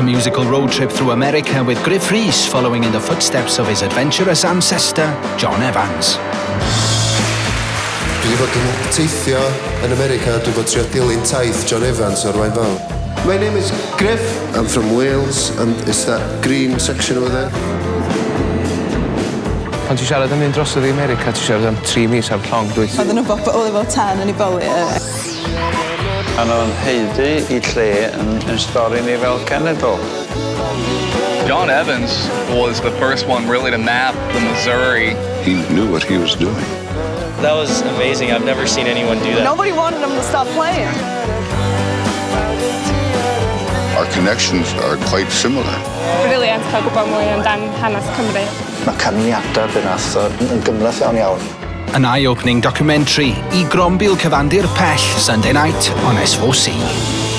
a musical road trip through America with Griff Rhys following in the footsteps of his adventurous ancestor, John Evans. Dwi wedi bod yn teithio yn America, dwi wedi bod trio dilyn taith John Evans o'r Rhaen Fawr. My name is Griff. I'm from Wales, and it's that green section over there. Pan ti siarad am un drosodd i America, ti siarad am tri mis ar llong, dwi? Oedden nhw bobl, oedd efo tan yn ei bywyd a nhw'n heiddi i lle yn, yn stori ni fel cenedl. John Evans was the first one really to map the Missouri. He knew what he was doing. That was amazing. I've never seen anyone do that. Nobody wanted him to stop playing. Our connections are quite similar. Really anhygoel gwybod mwy amdan hanes Cymru. Mae canlyniadau be nath yn gymlaeth iawn iawn an eye-opening documentary i grombil cyfandir pell Sunday night on S4C.